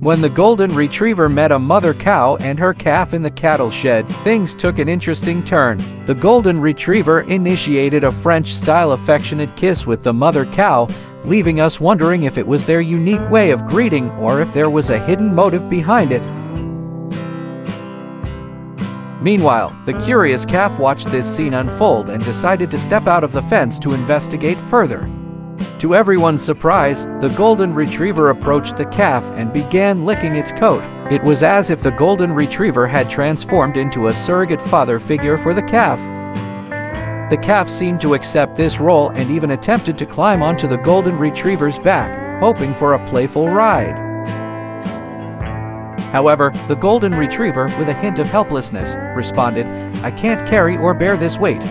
When the golden retriever met a mother cow and her calf in the cattle shed, things took an interesting turn. The golden retriever initiated a French-style affectionate kiss with the mother cow, leaving us wondering if it was their unique way of greeting or if there was a hidden motive behind it. Meanwhile, the curious calf watched this scene unfold and decided to step out of the fence to investigate further. To everyone's surprise, the golden retriever approached the calf and began licking its coat. It was as if the golden retriever had transformed into a surrogate father figure for the calf. The calf seemed to accept this role and even attempted to climb onto the golden retriever's back, hoping for a playful ride. However, the golden retriever, with a hint of helplessness, responded, I can't carry or bear this weight.